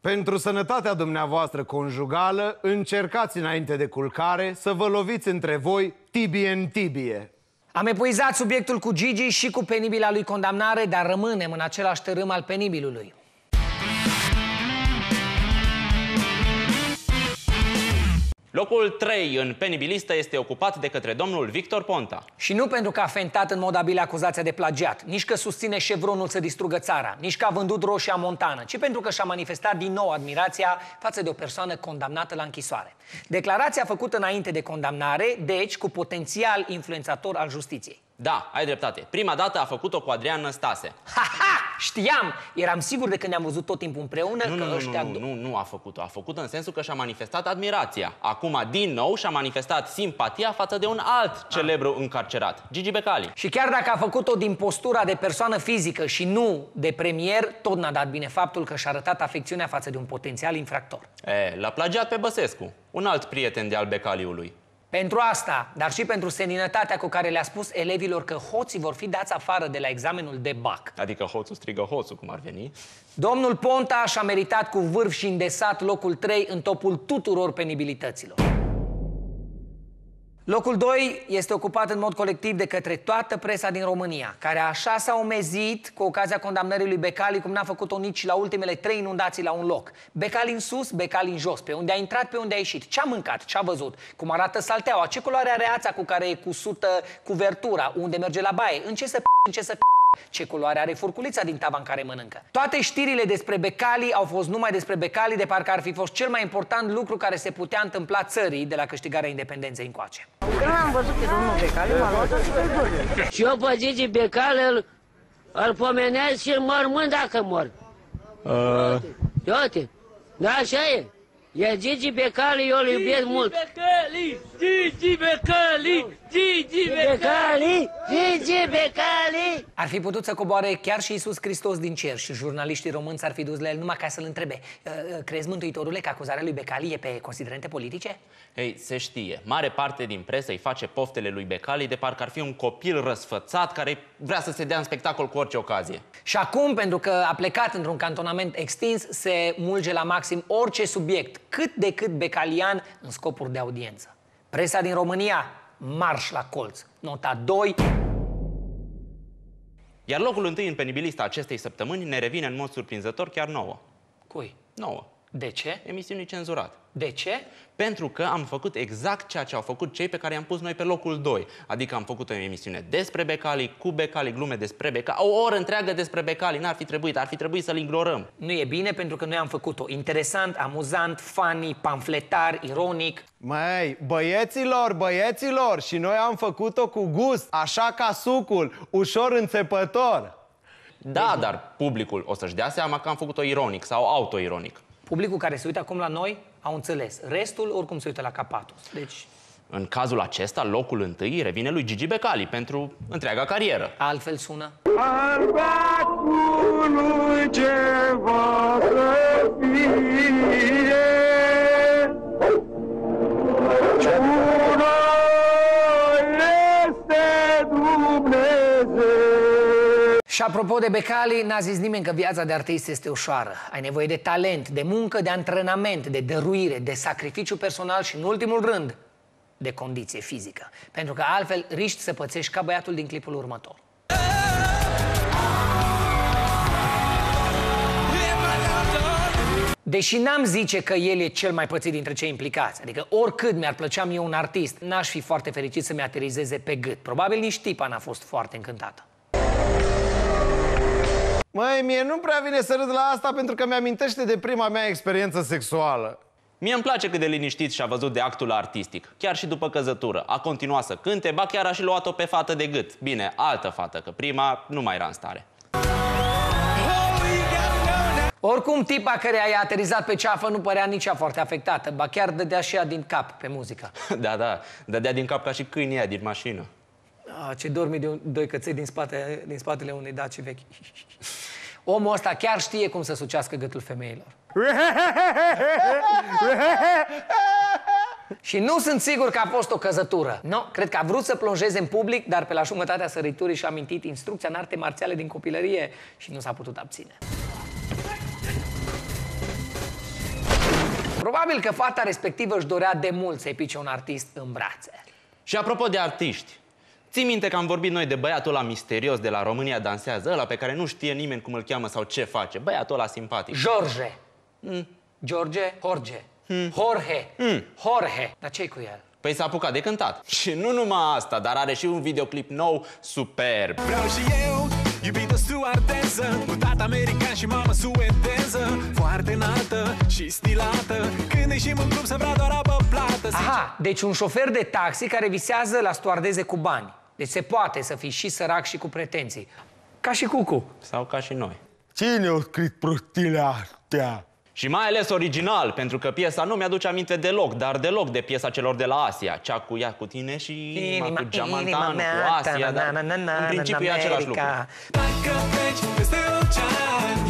Pentru sănătatea dumneavoastră conjugală, încercați înainte de culcare să vă loviți între voi tibie în tibie. Am epuizat subiectul cu Gigi și cu penibila lui condamnare, dar rămânem în același tărâm al penibilului. Locul 3 în penibilistă este ocupat de către domnul Victor Ponta. Și nu pentru că a fentat în mod abil acuzația de plagiat, nici că susține Chevronul să distrugă țara, nici că a vândut roșia montană, ci pentru că și-a manifestat din nou admirația față de o persoană condamnată la închisoare. Declarația făcută înainte de condamnare, deci cu potențial influențator al justiției. Da, ai dreptate. Prima dată a făcut-o cu Adrian Năstase. Ha, ha! Știam! Eram sigur de când ne-am văzut tot timpul împreună Nu, că nu, nu, ăștia... nu, nu, nu a făcut-o. A făcut-o în sensul că și-a manifestat admirația. Acum, din nou, și-a manifestat simpatia față de un alt celebru încarcerat, Gigi Becali. Și chiar dacă a făcut-o din postura de persoană fizică și nu de premier, tot n-a dat bine faptul că și-a arătat afecțiunea față de un potențial infractor. E, l-a plagiat pe Băsescu, un alt prieten de al Becaliului. Pentru asta, dar și pentru seninătatea cu care le-a spus elevilor că hoții vor fi dați afară de la examenul de BAC. Adică hoțul strigă hoțul, cum ar veni. Domnul Ponta și-a meritat cu vârf și îndesat locul 3 în topul tuturor penibilităților. Locul 2 este ocupat în mod colectiv de către toată presa din România, care așa s-a omezit cu ocazia condamnării lui Becali, cum n-a făcut-o nici la ultimele trei inundații la un loc. Becali în sus, Becali în jos, pe unde a intrat, pe unde a ieșit. Ce-a mâncat, ce-a văzut, cum arată salteaua, ce culoare are ața cu care e cusută cuvertura, unde merge la baie, în ce să p***, în ce să p***, ce culoare are furculița din tava în care mănâncă. Toate știrile despre Becali au fost numai despre Becali, de parcă ar fi fost cel mai important lucru care se putea întâmpla țării de la câștigarea independenței încoace. Când am văzut pe domnul Becali, m-a luat și pe Și eu pe Gigi Becali îl, îl pomenesc și îl mormânt dacă mor. Uh. Uite, da, așa e. E Gigi Becali, eu îl iubesc mult. Becali, Gigi Becali, Gigi Becali, Gigi Becali. Ar fi putut să coboare chiar și Isus Hristos din cer și jurnaliștii români s-ar fi dus la el numai ca să-l întrebe. "Uh, uh, Crezi, Mântuitorule, că acuzarea lui Becali e pe considerente politice? Ei, se știe, mare parte din presă îi face poftele lui Becali de parcă ar fi un copil răsfățat care vrea să se dea în spectacol cu orice ocazie. Și acum, pentru că a plecat într-un cantonament extins, se mulge la maxim orice subiect, cât de cât becalian, în scopuri de audiență. Presa din România, marș la colț. Nota 2, Iar locul întâi în penibilista acestei săptămâni ne revine în mod surprinzător chiar nouă. cui? Nouă. De ce? Emisiunii cenzurat. De ce? Pentru că am făcut exact ceea ce au făcut cei pe care i-am pus noi pe locul 2. Adică am făcut o emisiune despre Becali, cu Becali, glume despre Becali, o oră întreagă despre Becali, n-ar fi trebuit, ar fi trebuit să-l ignorăm. Nu e bine pentru că noi am făcut-o interesant, amuzant, funny, pamfletar, ironic. Măi, băieților, băieților, și noi am făcut-o cu gust, așa ca sucul, ușor înțepător. Da, dar publicul o să-și dea seama că am făcut-o ironic sau autoironic. Publicul care se uită acum la noi au înțeles. Restul oricum se uită la Capatos. Deci, În cazul acesta, locul întâi revine lui Gigi Becali pentru întreaga carieră. altfel sună. Bărbatului ceva să fie Una este Dumnezeu Și apropo de Becali, n-a zis nimeni că viața de artist este ușoară. Ai nevoie de talent, de muncă, de antrenament, de dăruire, de sacrificiu personal și, în ultimul rând, de condiție fizică. Pentru că altfel riști să pățești ca băiatul din clipul următor. Deși n-am zice că el e cel mai pățit dintre cei implicați, adică oricât mi-ar plăcea mie un artist, n-aș fi foarte fericit să-mi aterizeze pe gât. Probabil nici tipa n-a fost foarte încântată. Măi, mie nu prea vine să râd la asta pentru că mi-amintește de prima mea experiență sexuală. Mie îmi place cât de liniștit și-a văzut de actul artistic, chiar și după căzătură. A continuat să cânte, ba chiar a și luat-o pe fată de gât. Bine, altă fată, că prima nu mai era în stare. Oricum, tipa care i-a aterizat pe ceafă nu părea nici ea foarte afectată, ba chiar dădea și ea din cap pe muzică. da, da, dădea din cap ca și câinii aia din mașină. Ah, ce dormi de un, doi căței din, spate, din spatele unei daci vechi. Omul ăsta chiar știe cum să sucească gâtul femeilor. Și nu sunt sigur că a fost o căzătură. Nu, cred că a vrut să plonjeze în public, dar pe la jumătatea săriturii și-a amintit instrucția în arte marțiale din copilărie și nu s-a putut abține. Probabil că fata respectivă își dorea de mult să-i pice un artist în brațe. Și apropo de artiști, ții minte că am vorbit noi de băiatul ăla misterios de la România Dansează, ăla pe care nu știe nimeni cum îl cheamă sau ce face, băiatul ăla simpatic. George. George? Jorge. Jorge. Jorge. Dar ce cu el? Păi s-a apucat de cântat. Și nu numai asta, dar are și un videoclip nou superb. Vreau și eu, iubită stewardesă Un tată american și mamă suedeză Foarte înaltă și stilată Când ieșim în club să vrea doar apă plată Aha, deci un șofer de taxi care visează la stoardeze cu bani. Deci se poate să fii și sărac și cu pretenții. Ca și Cucu. Sau ca și noi. Cine a scris prostile astea? Și mai ales original, pentru că piesa nu mi-aduce aminte deloc, dar deloc de piesa celor de la Asia. Cea cu ea cu tine și inima, cu geamantanul, cu Asia, dar în principiu e același lucru. Dacă pleci peste ocean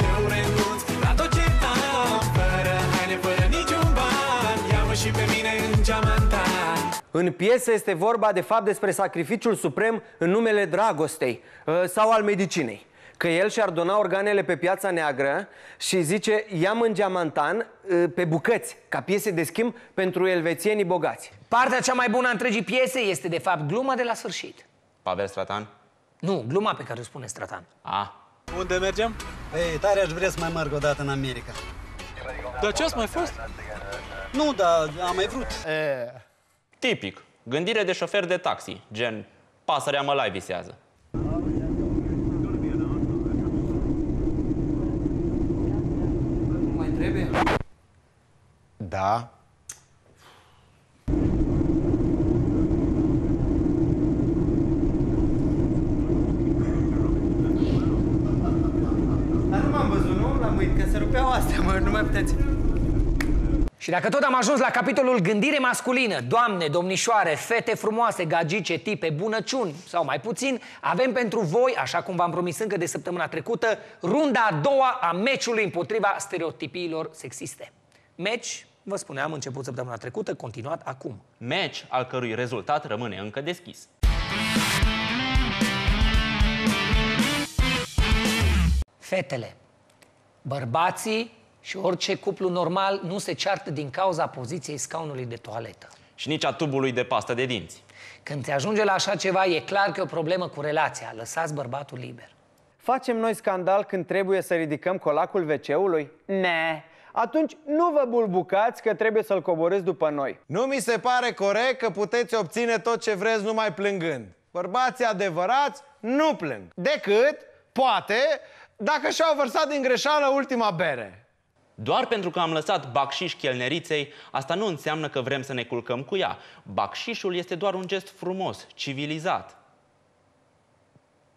În piesă este vorba de fapt despre sacrificiul suprem în numele dragostei uh, sau al medicinei. Că el și-ar dona organele pe piața neagră și zice ia-m în geamantan uh, pe bucăți, ca piese de schimb pentru elvețienii bogați. Partea cea mai bună a întregii piese este, de fapt, gluma de la sfârșit. Pavel Stratan? Nu, gluma pe care o spune Stratan. A, Unde mergem? Ei, tare aș vrea să mai merg o dată în America. Dar ce ați mai fost? Nu, dar am mai vrut. Tipic. Gândire de șofer de taxi, gen pasărea mă lai visează. Mai trebuie? Da. Dar nu m-am văzut, nu? La mâini, că se rupeau astea, mă, nu mai puteți. Și dacă tot am ajuns la capitolul gândire masculină, doamne, domnișoare, fete frumoase, gagice, tipe, bunăciuni sau mai puțin, avem pentru voi, așa cum v-am promis încă de săptămâna trecută, runda a doua a meciului împotriva stereotipiilor sexiste. Meci, vă spuneam, început săptămâna trecută, continuat acum. Meci al cărui rezultat rămâne încă deschis. Fetele, bărbații și orice cuplu normal nu se ceartă din cauza poziției scaunului de toaletă. Și nici a tubului de pastă de dinți. Când se ajunge la așa ceva, e clar că e o problemă cu relația. Lăsați bărbatul liber. Facem noi scandal când trebuie să ridicăm colacul WC-ului? Ne. Atunci nu vă bulbucați că trebuie să-l coborâți după noi. Nu mi se pare corect că puteți obține tot ce vreți numai plângând. Bărbații adevărați nu plâng. Decât, poate, dacă și-au vărsat din greșeală ultima bere. Doar pentru că am lăsat bacșiș chelneriței, asta nu înseamnă că vrem să ne culcăm cu ea. Bacșișul este doar un gest frumos, civilizat.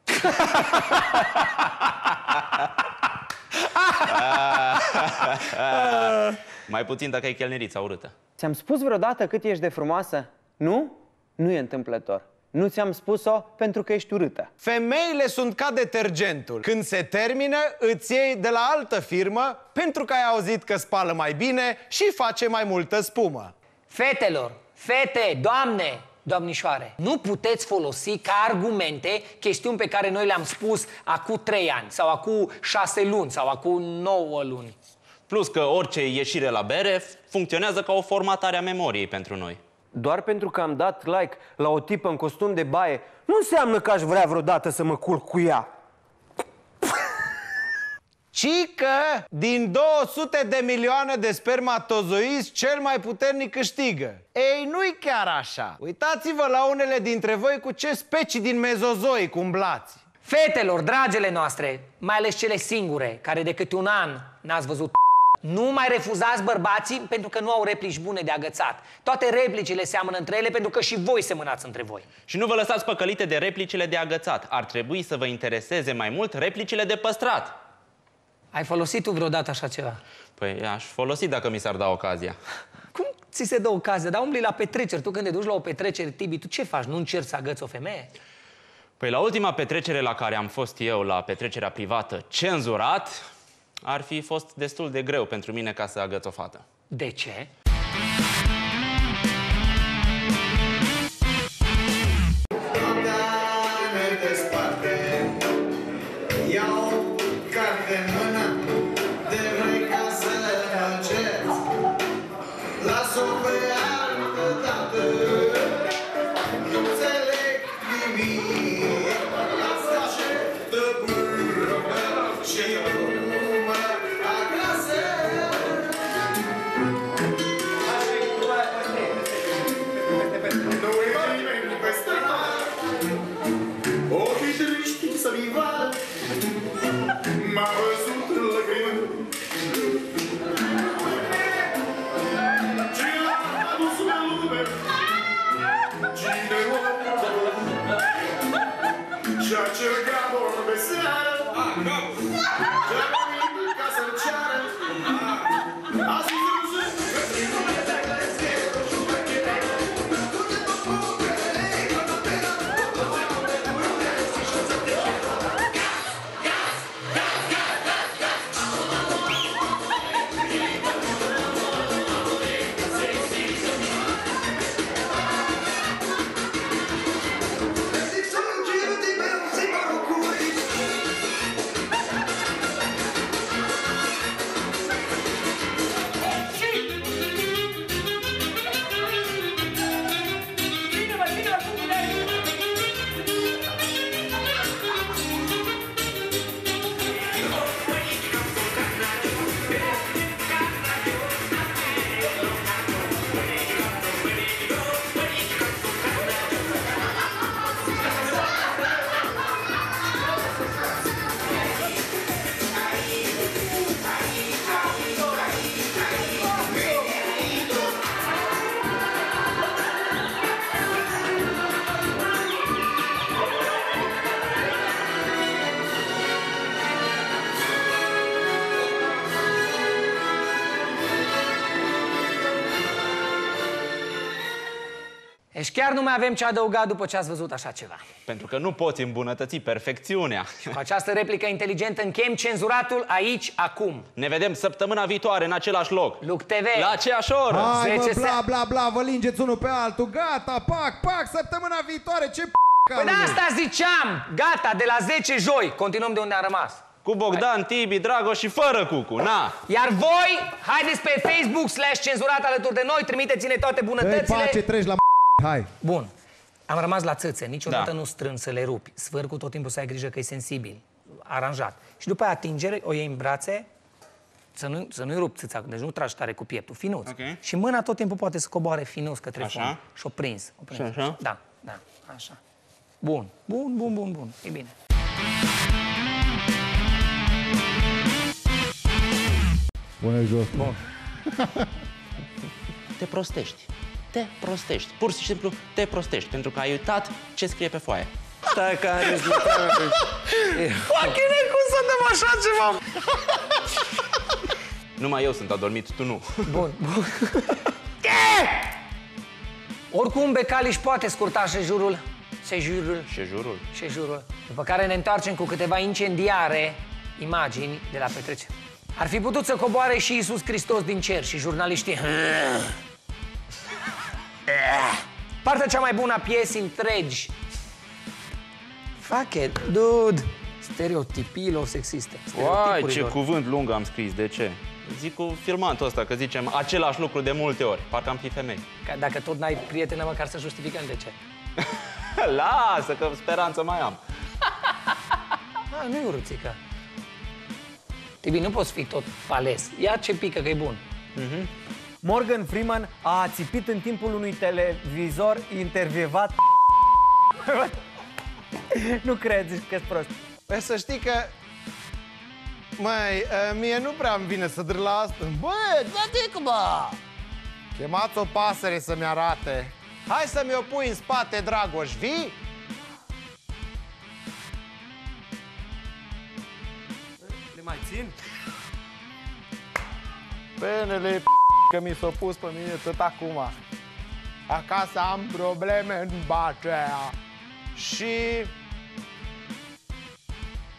Mai puțin dacă e chelnerița urâtă. Ți-am spus vreodată cât ești de frumoasă? Nu? Nu e întâmplător. Nu ți-am spus-o pentru că ești urâtă. Femeile sunt ca detergentul. Când se termină, îți iei de la altă firmă pentru că ai auzit că spală mai bine și face mai multă spumă. Fetelor, fete, doamne, doamnișoare, nu puteți folosi ca argumente chestiuni pe care noi le-am spus acum trei ani, sau acum șase luni, sau acum nouă luni. Plus că orice ieșire la bere funcționează ca o formatare a memoriei pentru noi. Doar pentru că am dat like la o tipă în costum de baie, nu înseamnă că aș vrea vreodată să mă culc cu ea. Cică, din 200 de milioane de spermatozoizi, cel mai puternic câștigă. Ei, nu-i chiar așa. Uitați-vă la unele dintre voi cu ce specii din mezozoi umblați. Fetelor, dragele noastre, mai ales cele singure, care de câte un an n-ați văzut nu mai refuzați bărbații pentru că nu au replici bune de agățat. Toate replicile seamănă între ele pentru că și voi semănați între voi. Și nu vă lăsați păcălite de replicile de agățat. Ar trebui să vă intereseze mai mult replicile de păstrat. Ai folosit tu vreodată așa ceva? Păi aș folosi dacă mi s-ar da ocazia. Cum ți se dă ocazia? Dar umbli la petreceri. Tu când te duci la o petrecere, Tibi, tu ce faci? Nu încerci să agăți o femeie? Păi la ultima petrecere la care am fost eu, la petrecerea privată, cenzurat, ar fi fost destul de greu pentru mine ca să agăț o fată. De ce? Și-a cercat vorbe seară Și-a venit ca Deci chiar nu mai avem ce adăuga după ce ați văzut așa ceva. Pentru că nu poți îmbunătăți perfecțiunea. Cu această replică inteligentă închem cenzuratul aici, acum. Ne vedem săptămâna viitoare în același loc. Luc TV. La aceeași oră. Hai, mă, 10 bla, se- bla, bla, vă lingeți unul pe altul, gata, pac, pac, săptămâna viitoare, ce p*** Păi de asta ziceam! Gata, de la 10 joi. Continuăm de unde am rămas. Cu Bogdan, Tibi, Dragoș și fără Cucu. Na! Iar voi, haideți pe Facebook slash cenzurat alături de noi, trimiteți-ne toate Dă-i bunătățile. pace, treci la hai. Bun. Am rămas la țâțe, niciodată Da. nu strâng să le rupi. Sfârcul tot timpul să ai grijă că e sensibil, aranjat. Și după aia atingere, o iei în brațe, să, nu, să nu-i rup țâța, deci nu tragi tare cu pieptul, finuț. Ok. Și mâna tot timpul poate să coboare finuț către Așa. fund. Și o prins. O prins. Și așa? Da, da, așa. Bun, bun, bun, bun, bun. E bine. Bună jos. Bun. Te prostești. Te prostești. Pur și simplu te prostești. Pentru că ai uitat ce scrie pe foaie. Stai că am rezultat. Fucking cum să dăm așa ceva? Numai eu sunt adormit, tu nu. Bun, bun. Oricum, Becali își poate scurta sejurul. Sejurul. Șejurul. Sejurul. După care ne întoarcem cu câteva incendiare imagini de la petrecere. Ar fi putut să coboare și Iisus Hristos din cer și jurnaliștii... Partea cea mai bună a piesii întregi. Fuck it, dude! Stereotipilor sexiste. Uai, ce Stereotipurilor. cuvânt lung am scris, de ce? Zic cu filmantul ăsta, că zicem același lucru de multe ori. Parcă am fi femei. Ca dacă tot n-ai prietenă, măcar să justificăm de ce. Lasă, că speranță mai am. Ah, nu e urâțică. Tibi, nu poți fi tot fales. Ia ce pică că e bun. Morgan Freeman a ațipit în timpul unui televizor intervievat Nu crezi că ești prost. Păi să știi că... Măi, ă, mie nu prea îmi vine să drâl la asta. Bă, tătică, bă! Chemați o pasăre să-mi arate. Hai să mi-o pui în spate, Dragoș, vii? Le mai țin? Penele p- că mi s-a pus pe mine tot acum. Acasă am probleme în bacea. Și...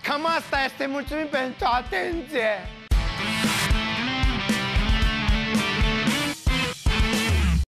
Cam asta este. Mulțumim pentru atenție!